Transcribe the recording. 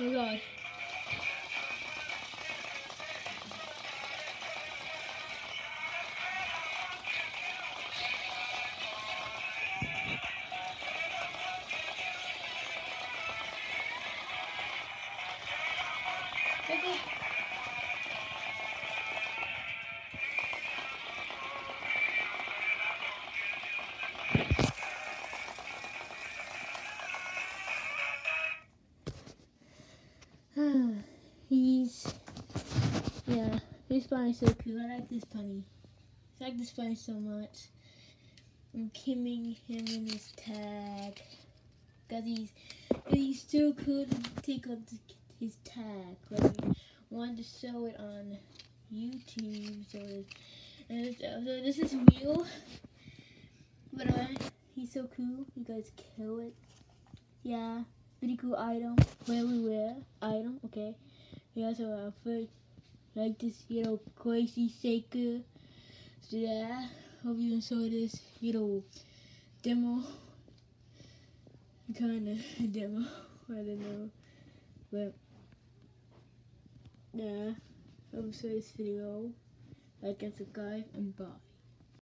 my god. Okay. Yeah, this bunny's so cool. I like this bunny. I like this bunny so much. I'm kimming him in his tag. Cause he's he's so cool to take on his tag. Like wanted to show it on YouTube. So, and so this is real. But uh, he's so cool. You guys kill it. Yeah pretty cool item. Where we wear item, okay. We also have outfit like this, you know, crazy shaker. So yeah, hope you enjoy this, you know, demo. Kind of demo, I don't know, but yeah, hope you enjoy this video. Like and subscribe and bye.